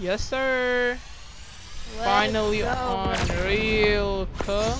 Yes, sir. Let's Finally go, on real, car.